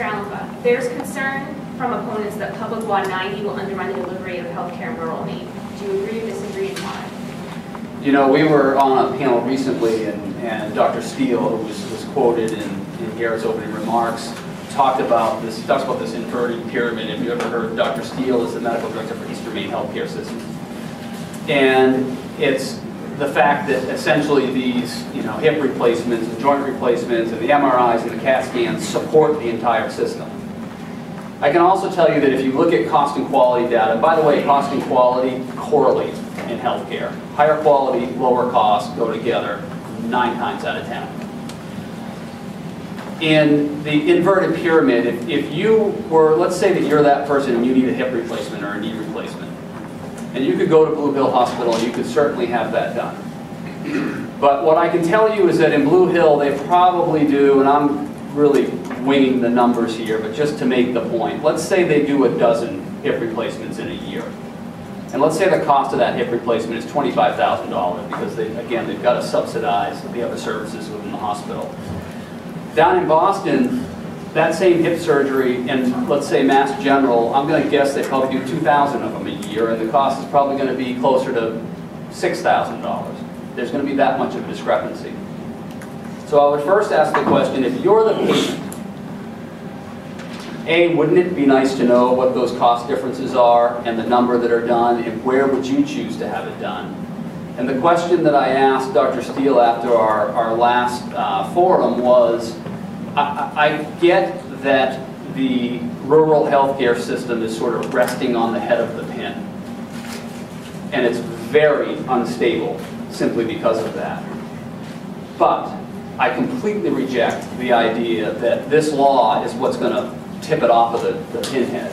Mr. There's concern from opponents that Public Law 90 will undermine the delivery of healthcare in rural Maine. Do you agree or disagree and why? You know, we were on a panel recently, and, and Dr. Steele, who was, was quoted in, in Garrett's opening remarks, talked about this, talks about this inverted pyramid. Have you ever heard Dr. Steele is the medical director for Eastern Maine Healthcare System? And it's the fact that essentially these, you know, hip replacements and joint replacements and the MRIs and the CAT scans support the entire system. I can also tell you that if you look at cost and quality data, by the way, cost and quality correlate in healthcare. Higher quality, lower cost go together nine times out of 10. In the inverted pyramid, if, if you were, let's say that you're that person and you need a hip replacement or a knee replacement, and you could go to Blue Hill Hospital and you could certainly have that done. But what I can tell you is that in Blue Hill, they probably do, and I'm really winging the numbers here, but just to make the point, let's say they do a dozen hip replacements in a year. And let's say the cost of that hip replacement is $25,000 because they, again, they've got to subsidize the other services within the hospital. Down in Boston, that same hip surgery and let's say Mass General, I'm going to guess they probably do 2,000 of them a year and the cost is probably going to be closer to $6,000. There's going to be that much of a discrepancy. So I would first ask the question, if you're the patient, A, wouldn't it be nice to know what those cost differences are and the number that are done and where would you choose to have it done? And the question that I asked Dr. Steele after our, our last uh, forum was, I, I get that the rural healthcare system is sort of resting on the head of the pin. And it's very unstable simply because of that. But I completely reject the idea that this law is what's going to tip it off of the, the pinhead.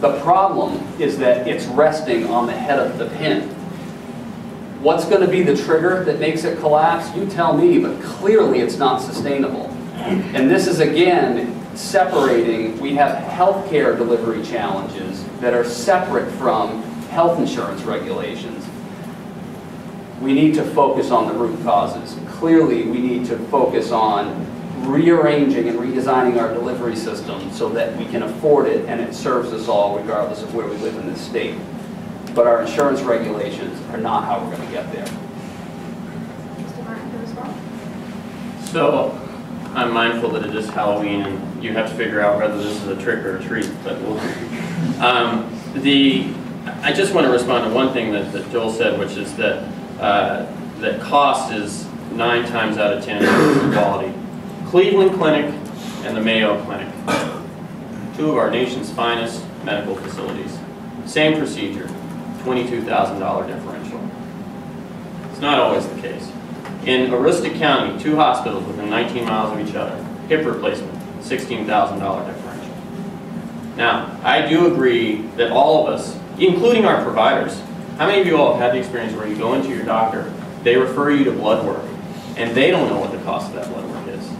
The problem is that it's resting on the head of the pin. What's going to be the trigger that makes it collapse? You tell me, but clearly it's not sustainable. And this is again separating, we have healthcare delivery challenges that are separate from health insurance regulations. We need to focus on the root causes. Clearly, we need to focus on rearranging and redesigning our delivery system so that we can afford it and it serves us all regardless of where we live in this state. But our insurance regulations are not how we're going to get there. Mr. Martin, for response? So, I'm mindful that it is Halloween and you have to figure out whether this is a trick or a treat, but we'll, um, the, I just want to respond to one thing that, that Joel said, which is that, uh, that cost is nine times out of 10 is quality. Cleveland Clinic and the Mayo Clinic, two of our nation's finest medical facilities. Same procedure, $22,000 differential. It's not always the case. In Aroostook County, two hospitals within 19 miles of each other, hip replacement, $16,000 differential. Now, I do agree that all of us, including our providers, how many of you all have had the experience where you go into your doctor, they refer you to blood work, and they don't know what the cost of that blood work is.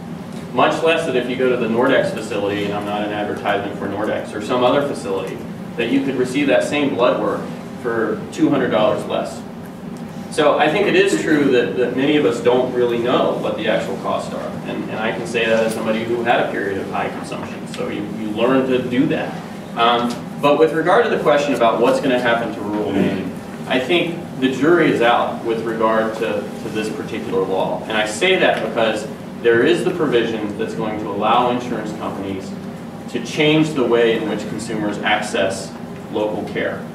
Much less that if you go to the NorDx facility, and I'm not an advertisement for NorDx, or some other facility, that you could receive that same blood work for $200 less. So I think it is true that, that many of us don't really know what the actual costs are. And, and I can say that as somebody who had a period of high consumption. So you, you learn to do that. Um, but with regard to the question about what's going to happen to rural Maine, I think the jury is out with regard to, to this particular law. And I say that because there is the provision that's going to allow insurance companies to change the way in which consumers access local care.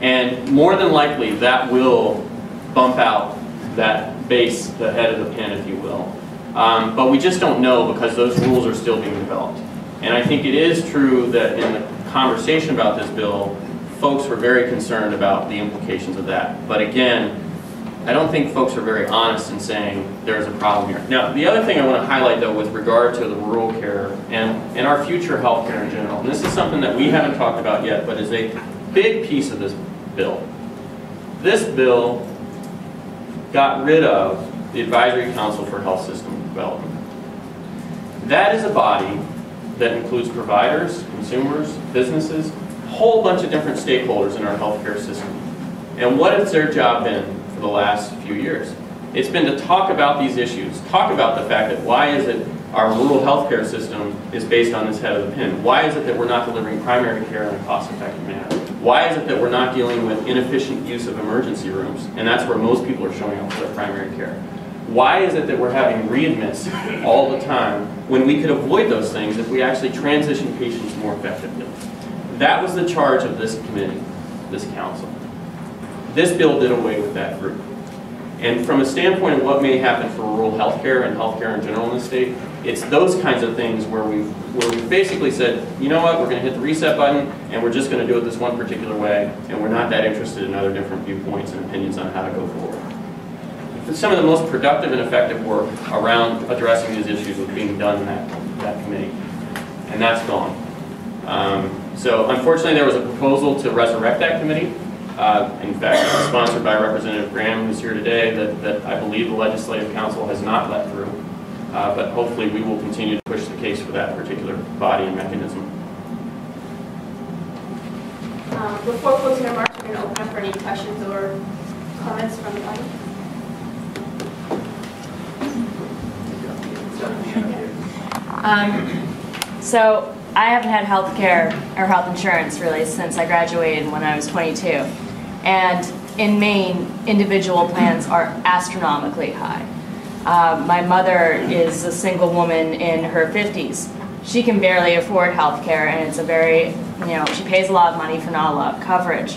And more than likely, that will bump out that base, the head of the pin, if you will. Um, but we just don't know because those rules are still being developed. And I think it is true that in the conversation about this bill, folks were very concerned about the implications of that. But again, I don't think folks are very honest in saying there's a problem here. Now, the other thing I want to highlight, though, with regard to the rural care and, and our future health care in general, and this is something that we haven't talked about yet, but is a big piece of this bill. This bill got rid of the Advisory Council for Health System Development. That is a body that includes providers, consumers, businesses, a whole bunch of different stakeholders in our healthcare system. And what has their job been for the last few years? It's been to talk about these issues, talk about the fact that why is it our rural healthcare system is based on this head of the pin? Why is it that we're not delivering primary care in a cost-effective manner? Why is it that we're not dealing with inefficient use of emergency rooms? And that's where most people are showing up for their primary care. Why is it that we're having readmits all the time when we could avoid those things if we actually transition patients more effectively? That was the charge of this committee, this council. This bill did away with that group. And from a standpoint of what may happen for rural healthcare and healthcare in general in the state, it's those kinds of things where we've, where we've basically said, you know what, we're gonna hit the reset button, and we're just gonna do it this one particular way, and we're not that interested in other different viewpoints and opinions on how to go forward. Some of the most productive and effective work around addressing these issues was being done in that, that committee, and that's gone. Um, So unfortunately, there was a proposal to resurrect that committee. Uh, In fact, sponsored by Representative Graham, who's here today, that, that I believe the Legislative Council has not let through. Uh, But hopefully, we will continue to push the case for that particular body and mechanism. Um, Before closing remarks, we're going to open up for any questions or comments from the audience. Um, so I haven't had health care or health insurance really since I graduated when I was 22. And in Maine, individual plans are astronomically high. Uh, my mother is a single woman in her 50s. She can barely afford health care, and it's a very, you know, she pays a lot of money for not a lot of coverage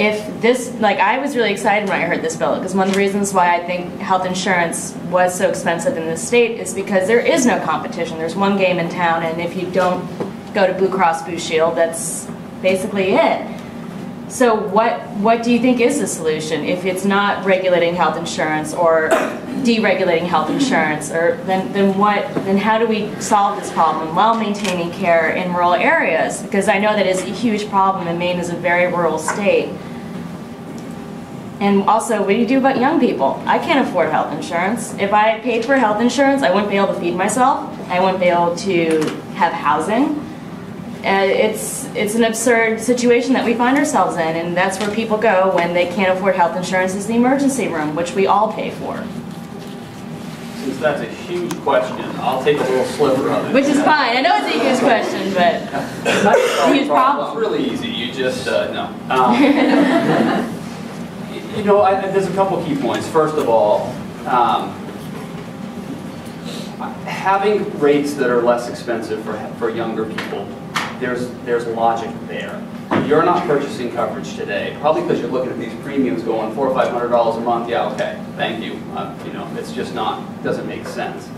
if this, like, I was really excited when I heard this bill because one of the reasons why I think health insurance was so expensive in this state is because there is no competition. There's one game in town, and if you don't go to Blue Cross Blue Shield, that's basically it. So what what do you think is the solution if it's not regulating health insurance or deregulating health insurance or then then what then how do we solve this problem while maintaining care in rural areas because I know that is a huge problem and Maine is a very rural state. And also, what do you do about young people? I can't afford health insurance. If I paid for health insurance, I wouldn't be able to feed myself. I wouldn't be able to have housing. Uh, it's it's an absurd situation that we find ourselves in, and that's where people go when they can't afford health insurance is the emergency room, which we all pay for, Since that's a huge question, I'll take a little sliver of it. which is fine. I know it's a huge question, but It's a huge problem. It's really easy, you just, uh, no. Um, You know, I, there's a couple key points. First of all, um, having rates that are less expensive for, for younger people, there's, there's logic there. You're not purchasing coverage today, probably because you're looking at these premiums going four or five hundred dollars a month, yeah, okay, thank you. Uh, You know, it's just not, doesn't make sense.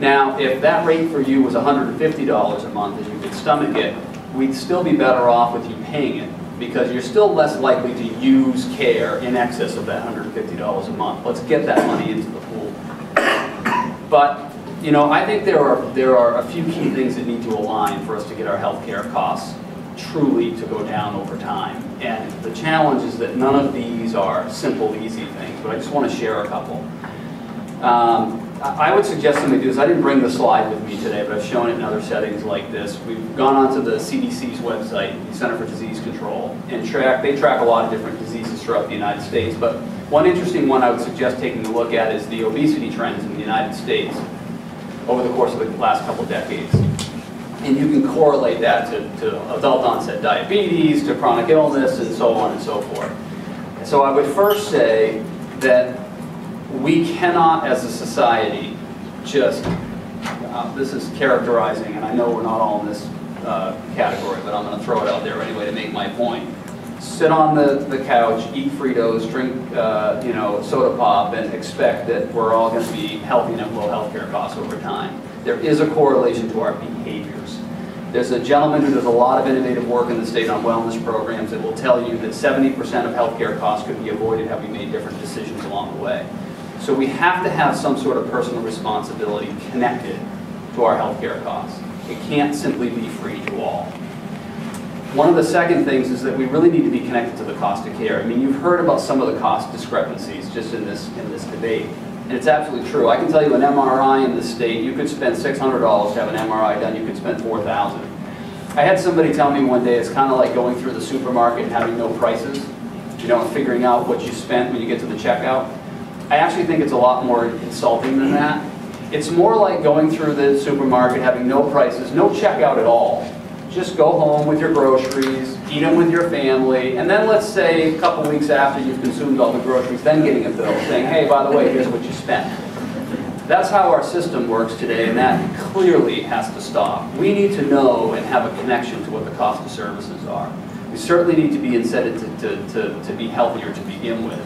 Now, if that rate for you was $150 a month and you could stomach it, we'd still be better off with you paying it because you're still less likely to use care in excess of that $150 a month. Let's get that money into the pool. But, you know, I think there are, there are a few key things that need to align for us to get our healthcare costs truly to go down over time. And the challenge is that none of these are simple, easy things, but I just want to share a couple. Um, I would suggest something to do this. I didn't bring the slide with me today, but I've shown it in other settings like this. We've gone onto the CDC's website, the Center for Disease Control, and track, they track a lot of different diseases throughout the United States. But one interesting one I would suggest taking a look at is the obesity trends in the United States over the course of the last couple decades. And you can correlate that to, to adult onset diabetes, to chronic illness, and so on and so forth. So I would first say that we cannot, as a society, just, uh, this is characterizing, and I know we're not all in this uh, category, but I'm going to throw it out there anyway to make my point. Sit on the, the couch, eat Fritos, drink, uh, you know, soda pop, and expect that we're all going to be healthy and have low healthcare costs over time. There is a correlation to our behaviors. There's a gentleman who does a lot of innovative work in the state on wellness programs that will tell you that 70% of healthcare costs could be avoided had we made different decisions along the way. So we have to have some sort of personal responsibility connected to our healthcare costs. It can't simply be free to all. One of the second things is that we really need to be connected to the cost of care. I mean, you've heard about some of the cost discrepancies just in this, in this debate. And it's absolutely true. I can tell you an MRI in the state, you could spend $600 to have an MRI done, you could spend 4000 I had somebody tell me one day, it's kind of like going through the supermarket and having no prices, you know, and figuring out what you spent when you get to the checkout. I actually think it's a lot more insulting than that. It's more like going through the supermarket, having no prices, no checkout at all. Just go home with your groceries, eat them with your family, and then let's say a couple weeks after you've consumed all the groceries, then getting a bill saying, hey, by the way, here's what you spent. That's how our system works today, and that clearly has to stop. We need to know and have a connection to what the cost of services are. We certainly need to be incented to, to, to, to be healthier to begin with.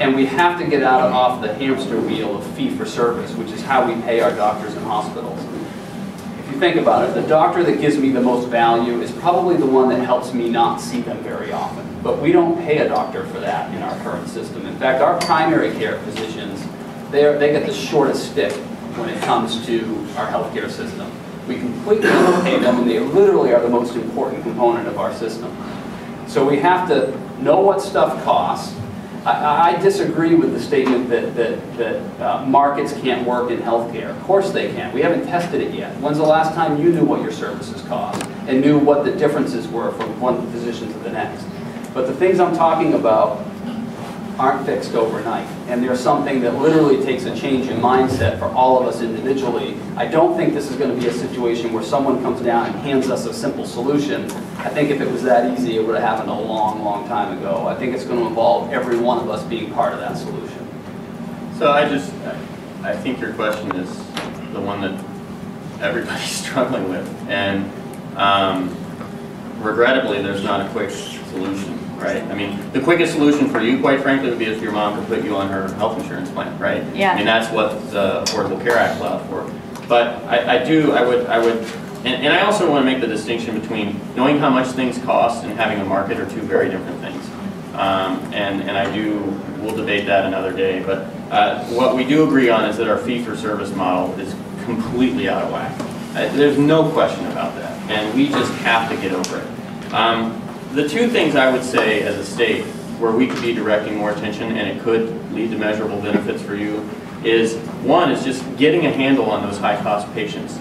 And we have to get out of off the hamster wheel of fee-for-service, which is how we pay our doctors and hospitals. Think about it, the doctor that gives me the most value is probably the one that helps me not see them very often. But we don't pay a doctor for that in our current system. In fact, our primary care physicians, they get the shortest stick when it comes to our healthcare system. We completely overpay them, and they literally are the most important component of our system. So we have to know what stuff costs. I, I disagree with the statement that, that, that uh, markets can't work in healthcare. Of course they can. We haven't tested it yet. When's the last time you knew what your services cost and knew what the differences were from one physician to the next? But the things I'm talking about aren't fixed overnight. And they're something that literally takes a change in mindset for all of us individually. I don't think this is going to be a situation where someone comes down and hands us a simple solution. I think if it was that easy, it would have happened a long, long time ago. I think it's going to involve every one of us being part of that solution. So I just, I think your question is the one that everybody's struggling with. And um, regrettably, there's not a quick solution, right? I mean, the quickest solution for you, quite frankly, would be if your mom could put you on her health insurance plan, right? Yeah. I mean, that's what the Affordable Care Act allowed for. But I, I do, I would, I would, and, and I also want to make the distinction between knowing how much things cost and having a market are two very different things. Um, and, and I do, we'll debate that another day, but uh, what we do agree on is that our fee-for-service model is completely out of whack. Uh, There's no question about that, and we just have to get over it. Um, The two things I would say as a state, where we could be directing more attention, and it could lead to measurable benefits for you, is, one, is just getting a handle on those high-cost patients,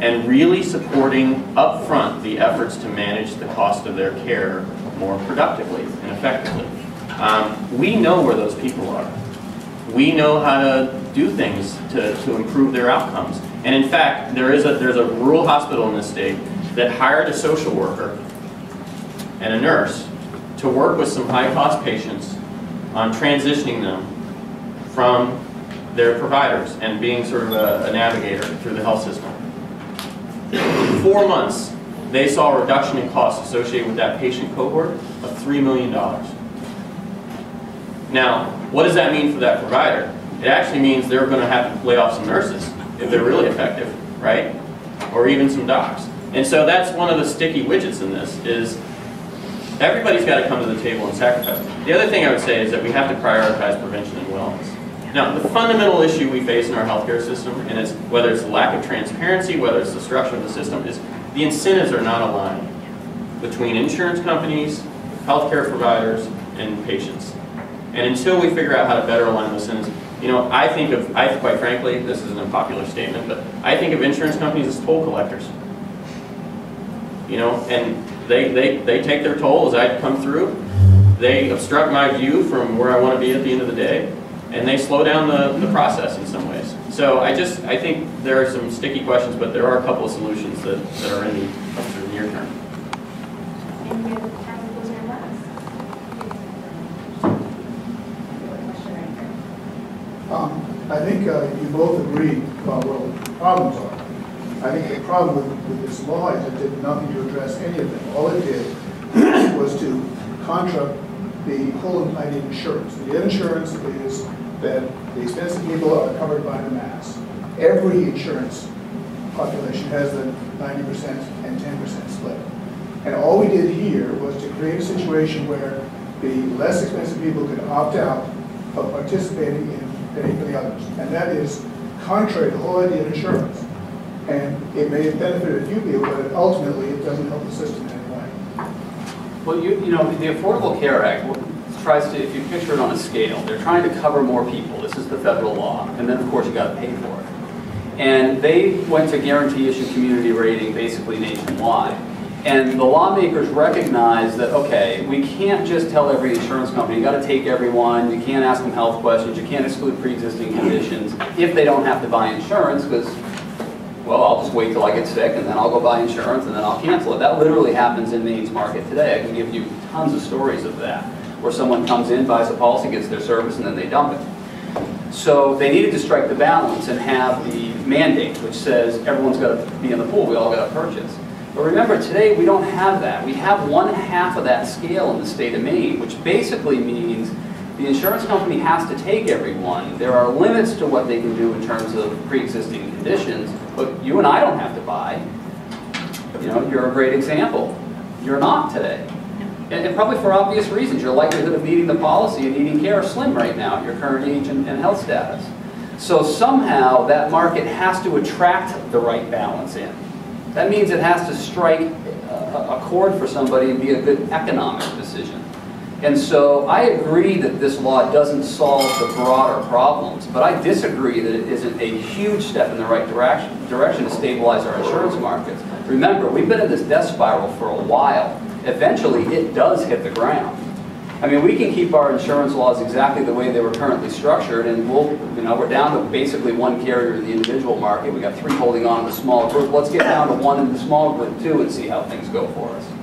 and really supporting upfront the efforts to manage the cost of their care more productively and effectively. Um, We know where those people are. We know how to do things to, to improve their outcomes. And in fact, there is a, there's a rural hospital in this state that hired a social worker and a nurse to work with some high-cost patients on transitioning them from their providers and being sort of a, a navigator through the health system. In four months, they saw a reduction in costs associated with that patient cohort of $3 million. Now, what does that mean for that provider? It actually means they're going to have to lay off some nurses if they're really effective, right? Or even some docs. And so that's one of the sticky widgets in this is everybody's got to come to the table and sacrifice. The other thing I would say is that we have to prioritize prevention and wellness. Now, the fundamental issue we face in our healthcare system, and it's whether it's the lack of transparency, whether it's the structure of the system, is the incentives are not aligned between insurance companies, healthcare providers, and patients. And until we figure out how to better align those incentives, you know, I think of, I quite frankly, this is an unpopular statement, but I think of insurance companies as toll collectors. You know, and they, they, they take their toll as I come through. They obstruct my view from where I want to be at the end of the day, and they slow down the, the process in some ways. So I just, I think there are some sticky questions, but there are a couple of solutions that, that are in the, sort of near term. Any other final closing remarks? Question right there. Um, I think uh, you both agree about what the problems are. I think the problem with, with this law is it did nothing to address any of them. All it did was to contra the whole United insurance. The insurance is that the expensive people are covered by the mass. Every insurance population has the 90% and 10% split. And all we did here was to create a situation where the less expensive people could opt out of participating in paying for the others. And that is contrary to the whole idea of insurance. And it may have benefited a few people, but ultimately it doesn't help the system in any way. Well, you, you know, the Affordable Care Act tries to, if you picture it on a scale, they're trying to cover more people. This is the federal law. And then, of course, you got to pay for it. And they went to guarantee issue community rating basically nationwide. And the lawmakers recognize that, okay, we can't just tell every insurance company, you gotta take everyone, you can't ask them health questions, you can't exclude pre-existing conditions if they don't have to buy insurance, because, well, I'll just wait till I get sick and then I'll go buy insurance and then I'll cancel it. That literally happens in Maine's market today. I can give you tons of stories of that, where someone comes in, buys a policy, gets their service, and then they dump it. So they needed to strike the balance and have the mandate, which says everyone's got to be in the pool, we all got to purchase. But remember, today, we don't have that. We have one half of that scale in the state of Maine, which basically means the insurance company has to take everyone. There are limits to what they can do in terms of pre-existing conditions, but you and I don't have to buy. You know, you're a great example. You're not today. And, and probably for obvious reasons. Your likelihood of needing the policy and needing care are slim right now at your current age and, and health status. So somehow that market has to attract the right balance in. That means it has to strike a, a chord for somebody and be a good economic decision. And so I agree that this law doesn't solve the broader problems, but I disagree that it isn't a huge step in the right direction, direction to stabilize our insurance markets. Remember, we've been in this death spiral for a while. Eventually, it does hit the ground. I mean, we can keep our insurance laws exactly the way they were currently structured, and we'll, you know, we're down to basically one carrier in the individual market. We got three holding on in the small group. Let's get down to one in the small group too and see how things go for us.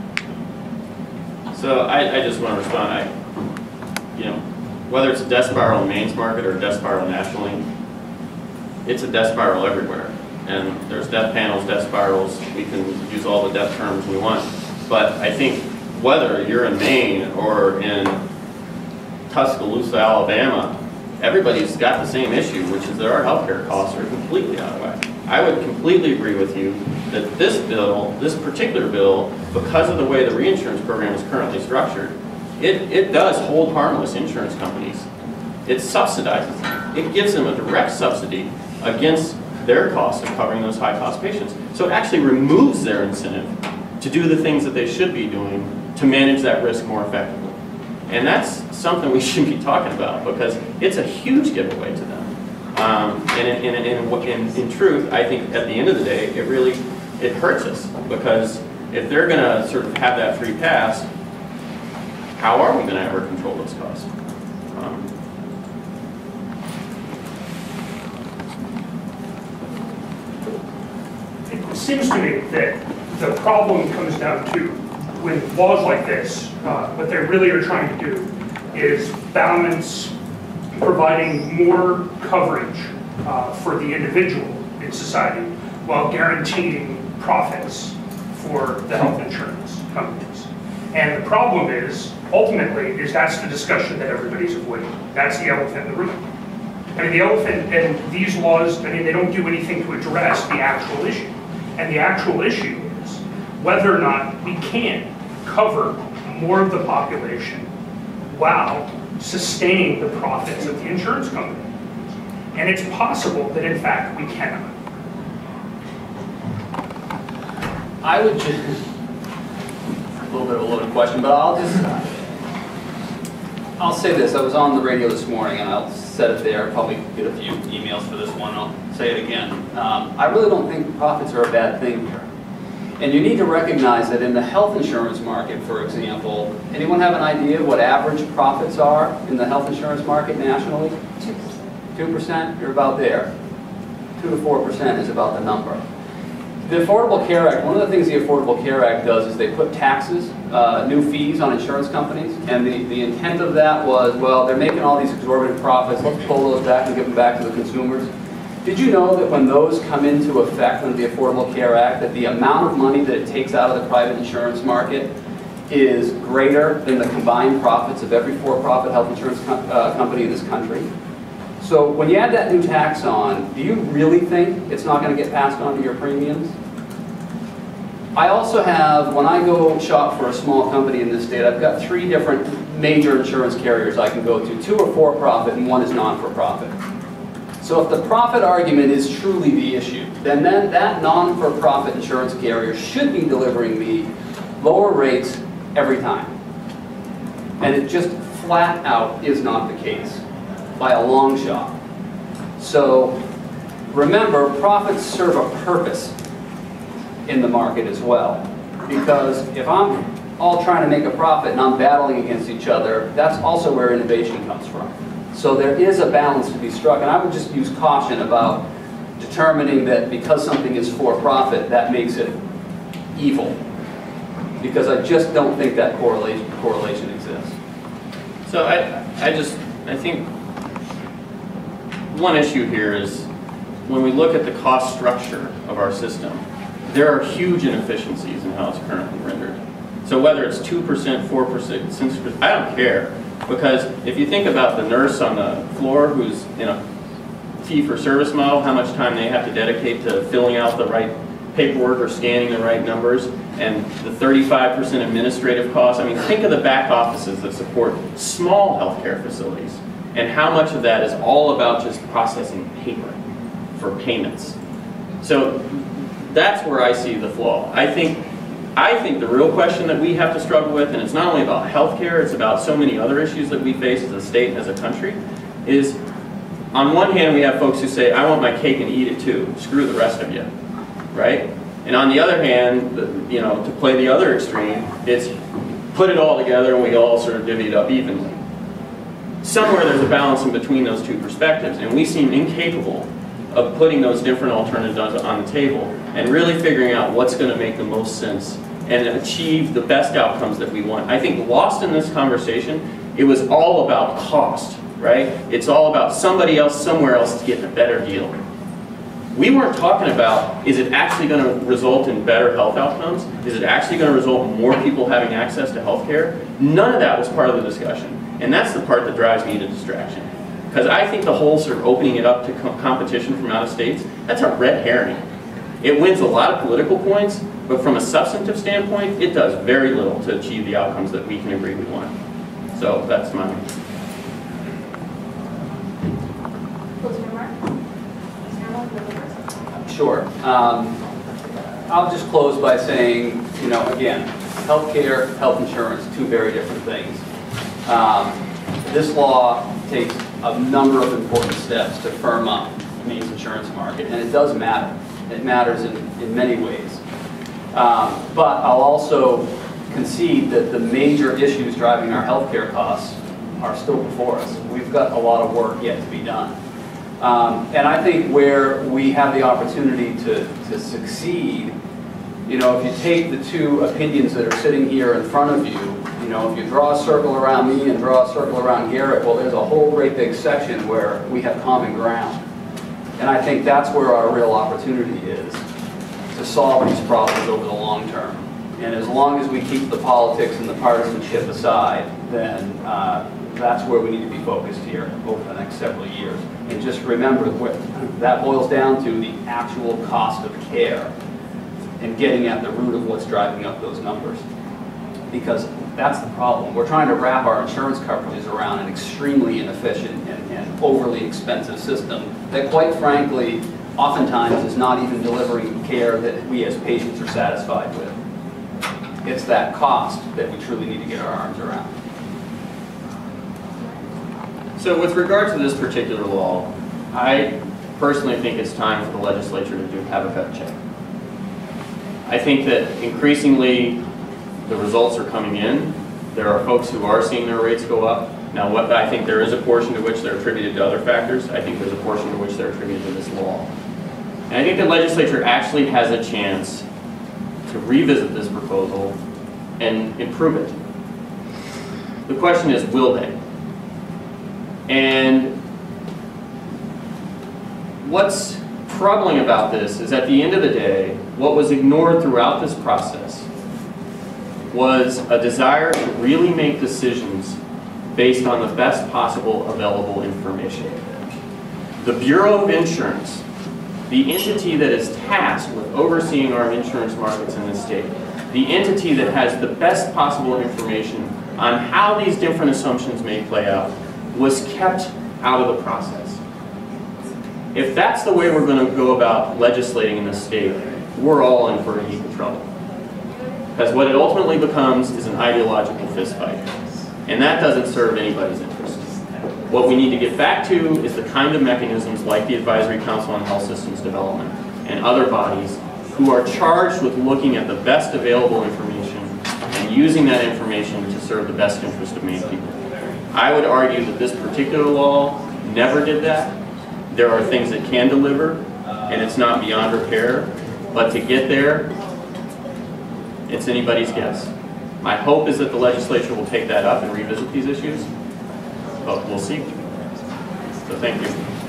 So I, I just want to respond, I, you know, whether it's a death spiral in Maine's market or a death spiral nationally, it's a death spiral everywhere. And there's death panels, death spirals, we can use all the death terms we want. But I think whether you're in Maine or in Tuscaloosa, Alabama, everybody's got the same issue, which is that our healthcare costs are completely out of whack. I would completely agree with you that this bill, this particular bill, because of the way the reinsurance program is currently structured, it, it does hold harmless insurance companies. It subsidizes them. It gives them a direct subsidy against their costs of covering those high-cost patients. So it actually removes their incentive to do the things that they should be doing to manage that risk more effectively. And that's something we should be talking about because it's a huge giveaway to them. Um, and in, in, in, in, in truth, I think at the end of the day, it really, it hurts us because if they're going to sort of have that free pass, how are we going to ever control those costs? Um, It seems to me that the problem comes down to, with laws like this, uh, what they really are trying to do is balance providing more coverage uh, for the individual in society while guaranteeing profits for the health insurance companies. And the problem is, ultimately, is that's the discussion that everybody's avoiding. That's the elephant in the room. I mean, the elephant, and these laws, I mean, they don't do anything to address the actual issue. And the actual issue is whether or not we can cover more of the population while sustaining the profits of the insurance company. And it's possible that in fact we cannot. I would just, a little bit of a loaded question, but I'll just, I'll say this, I was on the radio this morning and I'll set it there, probably get a few emails for this one, I'll say it again. Um, I really don't think profits are a bad thing here. And you need to recognize that in the health insurance market, for example, anyone have an idea what average profits are in the health insurance market nationally? 2%, you're about there. 2 to 4% is about the number. The Affordable Care Act, one of the things the Affordable Care Act does is they put taxes, uh, new fees on insurance companies, and the, the intent of that was, well, they're making all these exorbitant profits, let's pull those back and give them back to the consumers. Did you know that when those come into effect under the Affordable Care Act, that the amount of money that it takes out of the private insurance market is greater than the combined profits of every for-profit health insurance co uh, company in this country? So when you add that new tax on, do you really think it's not going to get passed on to your premiums? I also have, when I go shop for a small company in this state, I've got three different major insurance carriers I can go to. Two are for-profit and one is non-for-profit. So if the profit argument is truly the issue, then, then that non-for-profit insurance carrier should be delivering me lower rates every time. And it just flat out is not the case by a long shot. So remember, profits serve a purpose in the market as well. Because if I'm all trying to make a profit and I'm battling against each other, that's also where innovation comes from. So there is a balance to be struck, and I would just use caution about determining that because something is for profit, that makes it evil. Because I just don't think that correlation, correlation exists. So I, I just, I think one issue here is when we look at the cost structure of our system, there are huge inefficiencies in how it's currently rendered. So whether it's 2%, 4%, 6%, I don't care. Because if you think about the nurse on the floor who's in a fee-for-service model, how much time they have to dedicate to filling out the right paperwork or scanning the right numbers, and the 35% administrative costs, I mean, think of the back offices that support small healthcare facilities, and how much of that is all about just processing paper for payments. So that's where I see the flaw. I think, I think the real question that we have to struggle with, and it's not only about healthcare, it's about so many other issues that we face as a state and as a country, is on one hand, we have folks who say, I want my cake and eat it too, screw the rest of you, right? And on the other hand, you know, to play the other extreme, it's put it all together and we all sort of divvy it up evenly. Somewhere there's a balance in between those two perspectives, and we seem incapable of putting those different alternatives on the table and really figuring out what's going to make the most sense and achieve the best outcomes that we want. I think lost in this conversation, it was all about cost, right? It's all about somebody else somewhere else getting a better deal. We weren't talking about, is it actually going to result in better health outcomes? Is it actually going to result in more people having access to health care? None of that was part of the discussion. And that's the part that drives me to distraction. Because I think the whole sort of opening it up to co- competition from out of states, that's a red herring. It wins a lot of political points, but from a substantive standpoint, it does very little to achieve the outcomes that we can agree we want. So that's my. Sure. Um, I'll just close by saying, you know, again, healthcare, health insurance, two very different things. Um, This law takes a number of important steps to firm up Maine's insurance market, and it does matter. It matters in, in many ways. Um, But I'll also concede that the major issues driving our healthcare costs are still before us. We've got a lot of work yet to be done. Um, And I think where we have the opportunity to, to succeed, you know, if you take the two opinions that are sitting here in front of you, you know, if you draw a circle around me and draw a circle around Garrett, well, there's a whole great big section where we have common ground. And I think that's where our real opportunity is, to solve these problems over the long term. And as long as we keep the politics and the partisanship aside, then uh, that's where we need to be focused here over the next several years. And just remember, that boils down to the actual cost of care and getting at the root of what's driving up those numbers. Because that's the problem. We're trying to wrap our insurance coverages around an extremely inefficient and, and overly expensive system that quite frankly, oftentimes is not even delivering care that we as patients are satisfied with. It's that cost that we truly need to get our arms around. So with regard to this particular law, I personally think it's time for the legislature to do have a gut check. I think that increasingly, the results are coming in. There are folks who are seeing their rates go up. Now, what, I think there is a portion to which they're attributed to other factors. I think there's a portion to which they're attributed to this law. And I think the legislature actually has a chance to revisit this proposal and improve it. The question is, will they? And what's troubling about this is at the end of the day, what was ignored throughout this process was a desire to really make decisions based on the best possible available information. The Bureau of Insurance, the entity that is tasked with overseeing our insurance markets in the state, the entity that has the best possible information on how these different assumptions may play out, was kept out of the process. If that's the way we're going to go about legislating in this state, we're all in for a heap of trouble. Because what it ultimately becomes is an ideological fistfight. And that doesn't serve anybody's interests. What we need to get back to is the kind of mechanisms like the Advisory Council on Health Systems Development and other bodies who are charged with looking at the best available information and using that information to serve the best interest of Maine people. I would argue that this particular law never did that. There are things that can deliver, and it's not beyond repair, but to get there, it's anybody's guess. My hope is that the legislature will take that up and revisit these issues, but we'll see. So thank you.